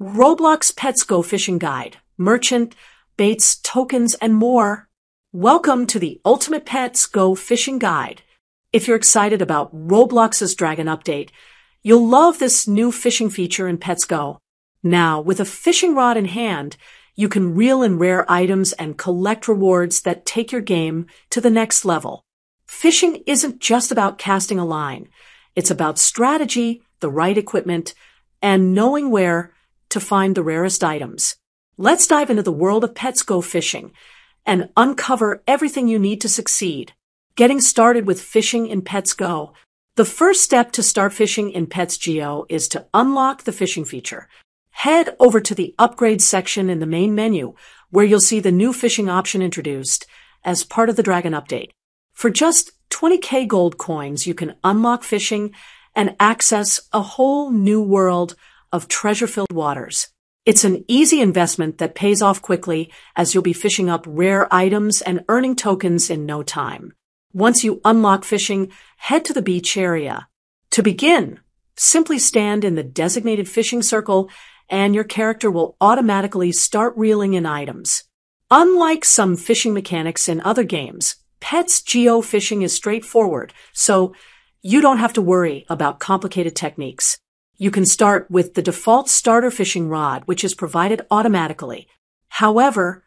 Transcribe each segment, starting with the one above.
Roblox Pets Go Fishing Guide, Merchant, Baits, Tokens, and more. Welcome to the Ultimate Pets Go Fishing Guide. If you're excited about Roblox's Dragon Update, you'll love this new fishing feature in Pets Go. Now, with a fishing rod in hand, you can reel in rare items and collect rewards that take your game to the next level. Fishing isn't just about casting a line. It's about strategy, the right equipment, and knowing where to find the rarest items. Let's dive into the world of Pets Go fishing and uncover everything you need to succeed. Getting started with fishing in Pets Go. The first step to start fishing in Pets Go is to unlock the fishing feature. Head over to the upgrade section in the main menu where you'll see the new fishing option introduced as part of the Dragon update. For just 20k gold coins, you can unlock fishing and access a whole new world of treasure-filled waters. It's an easy investment that pays off quickly as you'll be fishing up rare items and earning tokens in no time. Once you unlock fishing, head to the beach area. To begin, simply stand in the designated fishing circle and your character will automatically start reeling in items. Unlike some fishing mechanics in other games, Pets Go fishing is straightforward, so you don't have to worry about complicated techniques. You can start with the default starter fishing rod, which is provided automatically. However,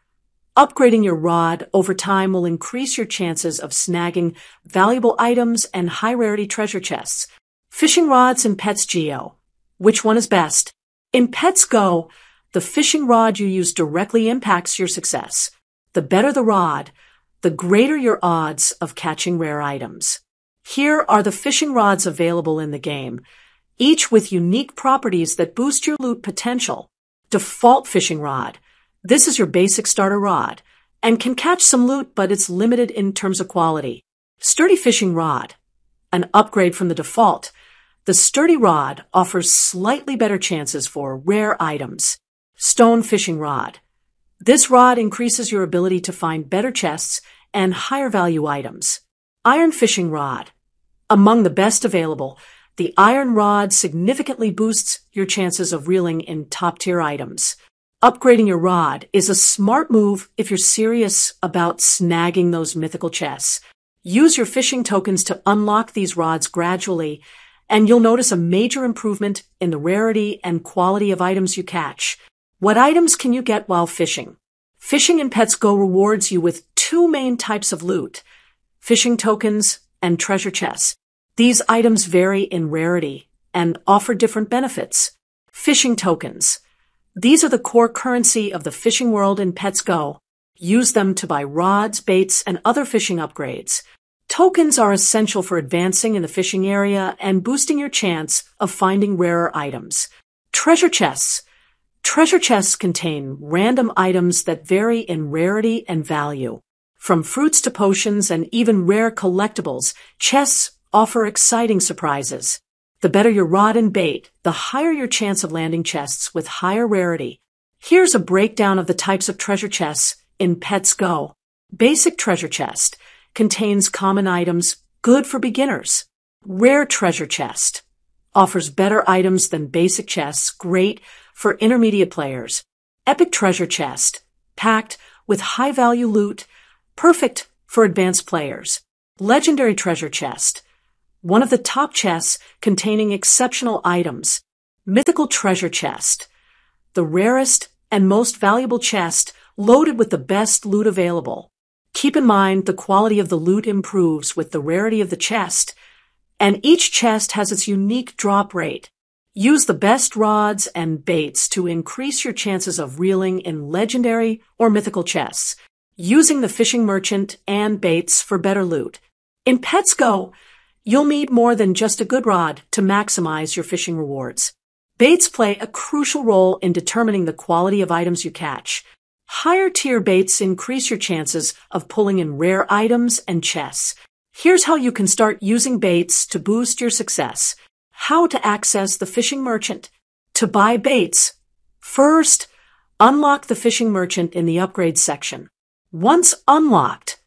upgrading your rod over time will increase your chances of snagging valuable items and high rarity treasure chests. Fishing rods and Pets Go. Which one is best? In Pets Go, the fishing rod you use directly impacts your success. The better the rod, the greater your odds of catching rare items. Here are the fishing rods available in the game, each with unique properties that boost your loot potential. Default fishing rod. This is your basic starter rod and can catch some loot, but it's limited in terms of quality. Sturdy fishing rod. An upgrade from the default the sturdy rod offers slightly better chances for rare items. Stone fishing rod. This rod increases your ability to find better chests and higher value items. Iron fishing rod. Among the best available, the iron rod significantly boosts your chances of reeling in top tier items. Upgrading your rod is a smart move if you're serious about snagging those mythical chests. Use your fishing tokens to unlock these rods gradually and you'll notice a major improvement in the rarity and quality of items you catch. What items can you get while fishing? Fishing in Pets Go rewards you with two main types of loot, fishing tokens and treasure chests. These items vary in rarity and offer different benefits. Fishing tokens. These are the core currency of the fishing world in Pets Go. Use them to buy rods, baits, and other fishing upgrades. Tokens are essential for advancing in the fishing area and boosting your chance of finding rarer items. Treasure chests. Treasure chests contain random items that vary in rarity and value. From fruits to potions and even rare collectibles, chests offer exciting surprises. The better your rod and bait, the higher your chance of landing chests with higher rarity. Here's a breakdown of the types of treasure chests in Pets Go. Basic treasure chest contains common items good for beginners. Rare treasure chest offers better items than basic chests, great for intermediate players. Epic treasure chest packed with high value loot, perfect for advanced players. Legendary treasure chest one of the top chests containing exceptional items. Mythical treasure chest the rarest and most valuable chest loaded with the best loot available. Keep in mind the quality of the loot improves with the rarity of the chest, and each chest has its unique drop rate. Use the best rods and baits to increase your chances of reeling in legendary or mythical chests, using the fishing merchant and baits for better loot. In Pets Go, you'll need more than just a good rod to maximize your fishing rewards. Baits play a crucial role in determining the quality of items you catch, Higher tier baits increase your chances of pulling in rare items and chests. Here's how you can start using baits to boost your success. How to access the fishing merchant. To buy baits. First, unlock the fishing merchant in the upgrade section. Once unlocked,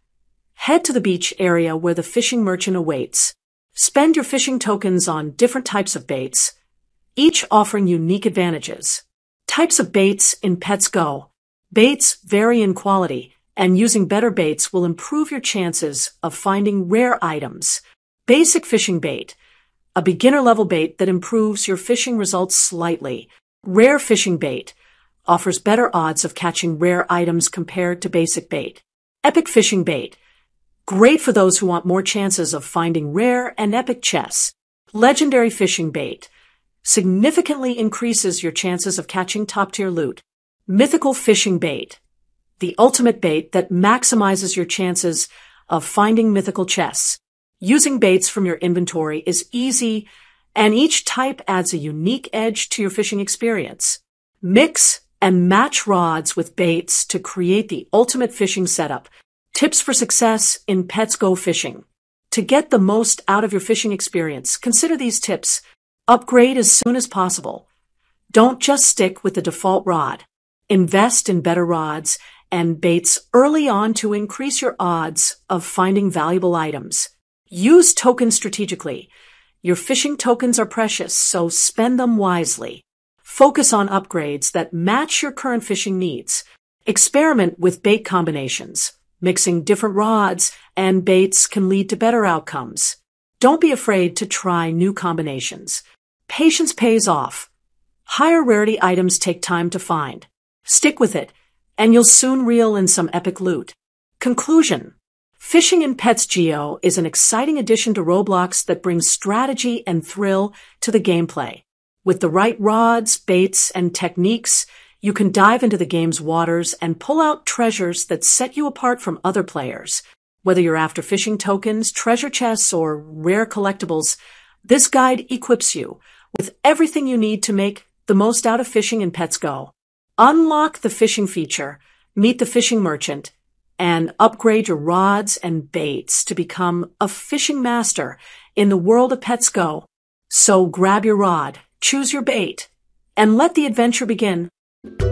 head to the beach area where the fishing merchant awaits. Spend your fishing tokens on different types of baits, each offering unique advantages. Types of baits in Pets Go. Baits vary in quality, and using better baits will improve your chances of finding rare items. Basic fishing bait. A beginner level bait that improves your fishing results slightly. Rare fishing bait offers better odds of catching rare items compared to basic bait. Epic fishing bait. Great for those who want more chances of finding rare and epic chess. Legendary fishing bait significantly increases your chances of catching top tier loot. Mythical fishing bait, the ultimate bait that maximizes your chances of finding mythical chests. Using baits from your inventory is easy, and each type adds a unique edge to your fishing experience. Mix and match rods with baits to create the ultimate fishing setup. Tips for success in Pets Go Fishing. To get the most out of your fishing experience, consider these tips. Upgrade as soon as possible. Don't just stick with the default rod. Invest in better rods and baits early on to increase your odds of finding valuable items. Use tokens strategically. Your fishing tokens are precious, so spend them wisely. Focus on upgrades that match your current fishing needs. Experiment with bait combinations. Mixing different rods and baits can lead to better outcomes. Don't be afraid to try new combinations. Patience pays off. Higher rarity items take time to find. Stick with it, and you'll soon reel in some epic loot. Conclusion. Fishing in Pets Go is an exciting addition to Roblox that brings strategy and thrill to the gameplay. With the right rods, baits, and techniques, you can dive into the game's waters and pull out treasures that set you apart from other players. Whether you're after fishing tokens, treasure chests, or rare collectibles, this guide equips you with everything you need to make the most out of fishing in Pets Go. Unlock the fishing feature, meet the fishing merchant, and upgrade your rods and baits to become a fishing master in the world of Pets Go. So grab your rod, choose your bait, and let the adventure begin you